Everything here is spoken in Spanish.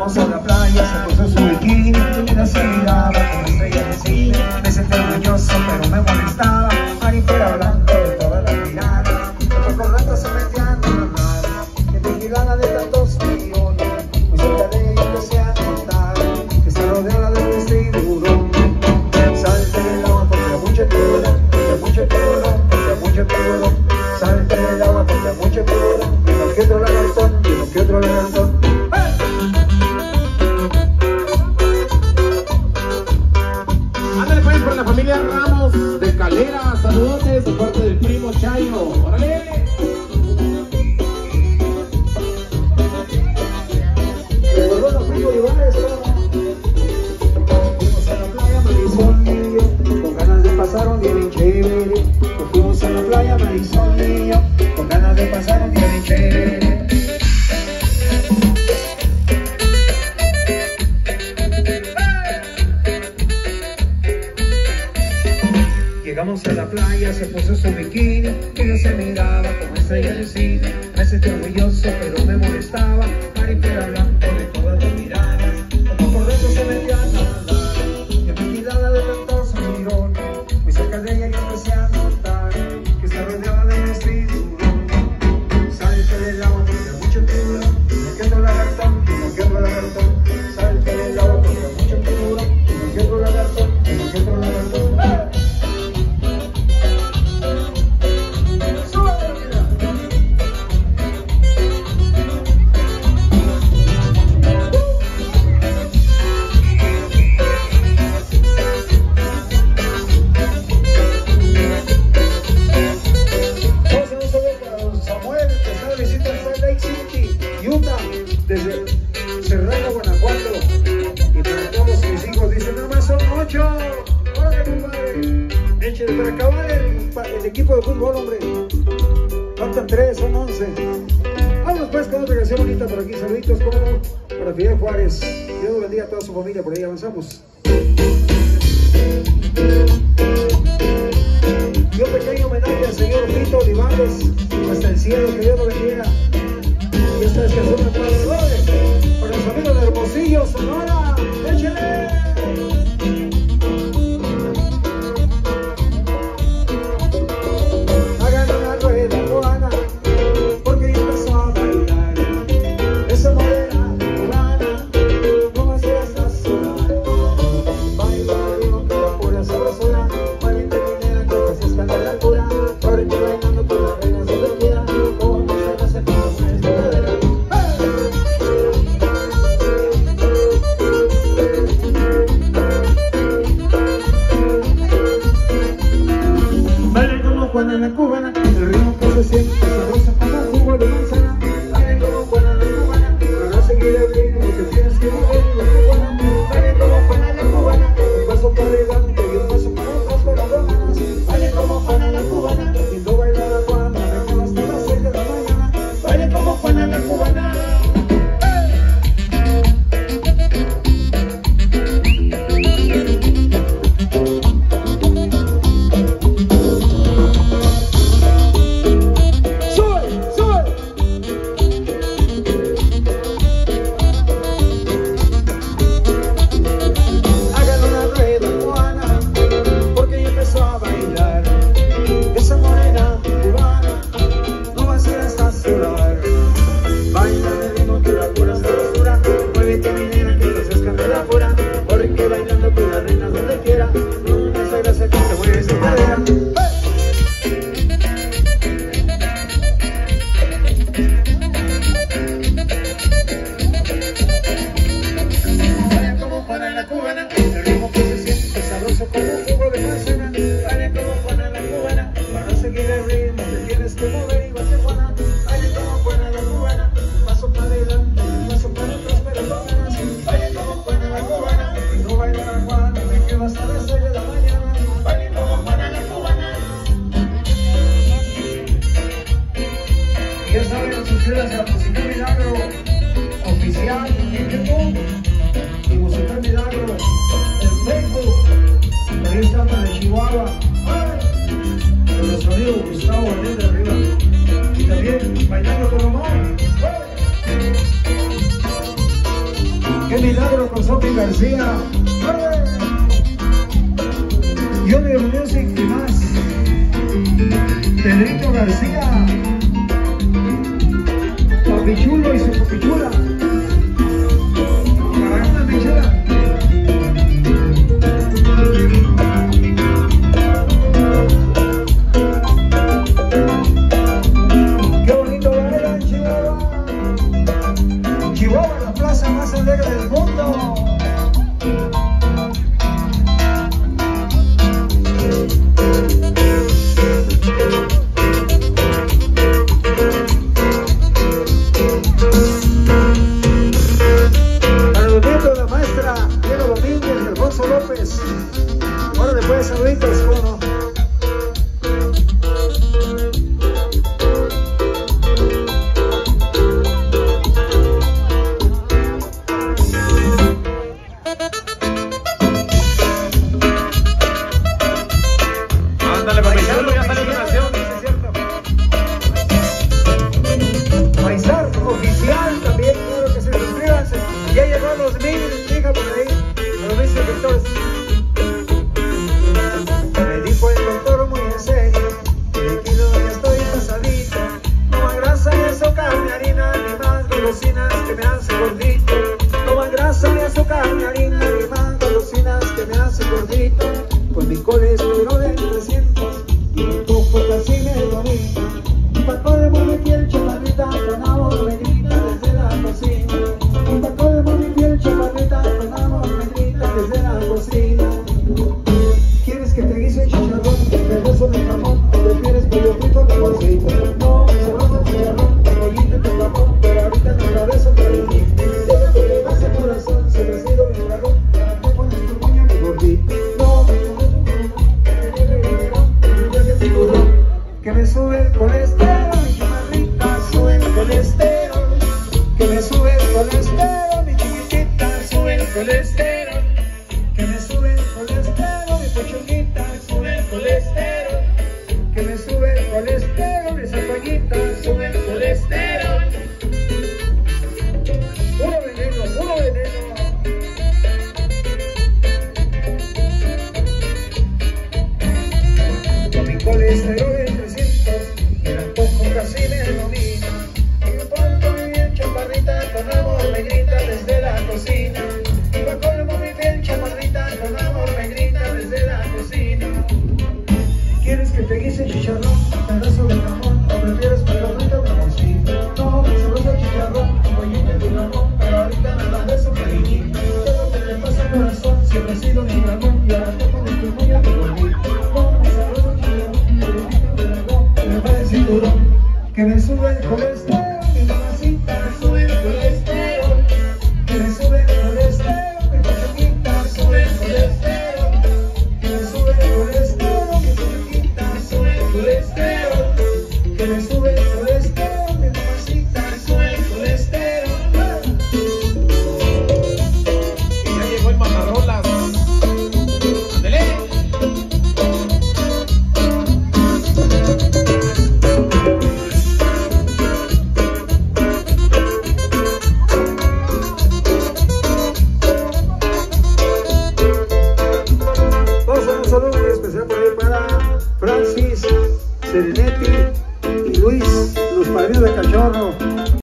Vamos a la playa, se puso su bikini, tu vida se miraba como estrella de cine. Me senté orgulloso, pero me molestaba. familia Ramos de Calera, saludos de parte del primo Chayo. ¡Órale! Con ganas de pasar un día bien chévere. Nos fuimos a la playa Marisol y yo Con ganas de pasar un día bien chévere. Llegamos a la playa, se puso su bikini Ella se miraba como estrella de cine. Me sentí orgulloso, pero me molestaba. Mari, pero blanco para acabar el, equipo de fútbol, hombre. Faltan tres, son once. Vamos pues con otra canción bonita por aquí. Saluditos, como para Fidel Juárez. Dios bendiga a toda su familia, por ahí avanzamos. Y un pequeño homenaje al señor Vito Olivares, hasta el cielo que Rocky García. Yuri Music y más. Pedrito García. Davis por ahí, Mauricio Victor. Me di por el doctor muy en serio, de kilo ya estoy pasadito. No más grasa y azúcar, ni harina, ni más golosinas que me hacen gordito. No más grasa ni azúcar, ni harina, ni más golosinas que me hacen gordito. Pues mi colesterol que me sube el colesterol,